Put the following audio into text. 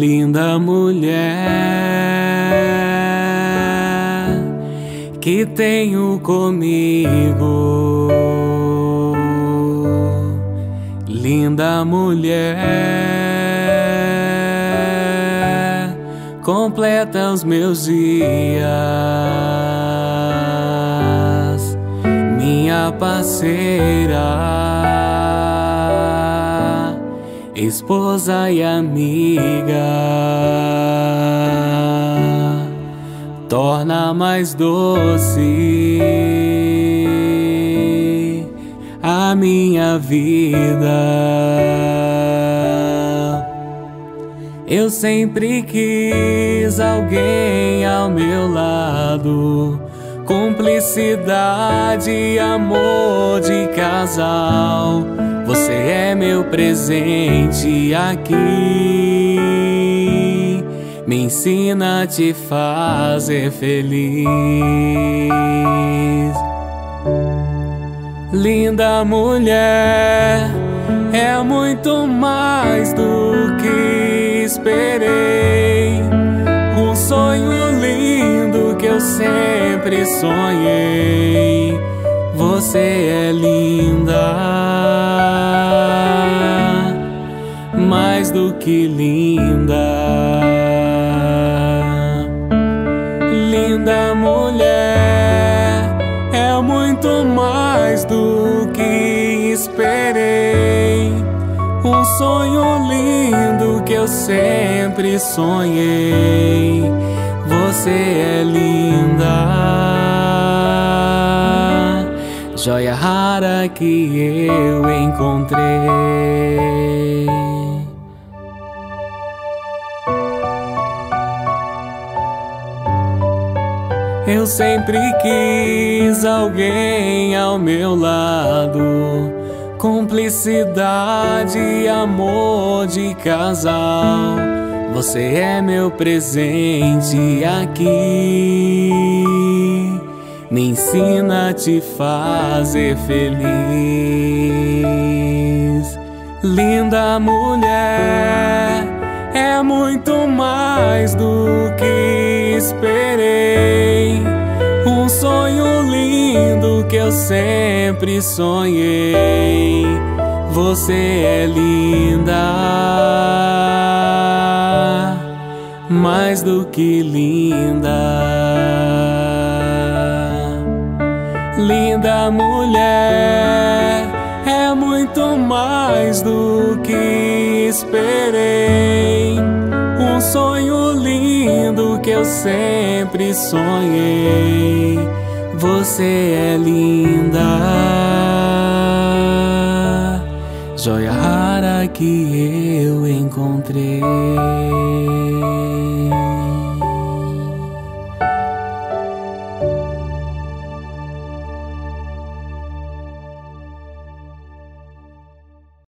linda mulher que tenho comigo. Linda mulher, completa os meus dias, minha parceira esposa e amiga, torna mais doce a minha vida. Eu sempre quis alguém ao meu lado. Cumplicidade, amor de casal você é meu presente aqui. Me ensina a te fazer feliz. Linda mulher, é muito mais do que esperei. Um sonho lindo que eu sempre sonhei. Você é linda. Que linda. Linda mulher, é muito mais do que esperei. Um sonho lindo que eu sempre sonhei. Você é linda, joia rara que eu encontrei. Eu sempre quis alguém ao meu lado. Cumplicidade, amor de casal. Você é meu presente aqui. Me ensina a te fazer feliz. Linda mulher, é muito mais do que esperei eu sempre sonhei. Você é linda, mais do que linda. Linda mulher, é muito mais do que esperei. Um sonho lindo que eu sempre sonhei você é linda, joia rara que eu encontrei.